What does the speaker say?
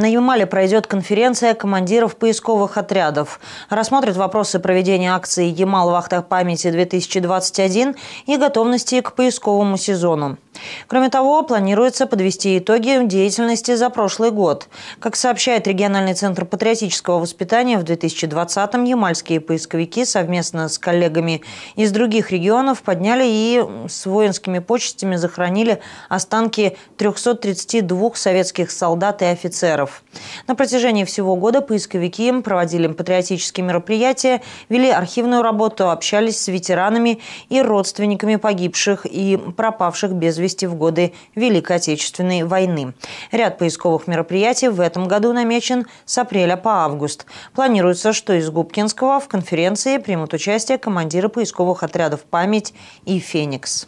На Юмале пройдет конференция командиров поисковых отрядов. Рассмотрят вопросы проведения акции «Ямал Вахта памяти-2021» и готовности к поисковому сезону. Кроме того, планируется подвести итоги деятельности за прошлый год. Как сообщает региональный центр патриотического воспитания, в 2020-м ямальские поисковики совместно с коллегами из других регионов подняли и с воинскими почестями захоронили останки 332 советских солдат и офицеров. На протяжении всего года поисковики проводили патриотические мероприятия, вели архивную работу, общались с ветеранами и родственниками погибших и пропавших без вести в годы Великой Отечественной войны. Ряд поисковых мероприятий в этом году намечен с апреля по август. Планируется, что из Губкинского в конференции примут участие командиры поисковых отрядов «Память» и «Феникс».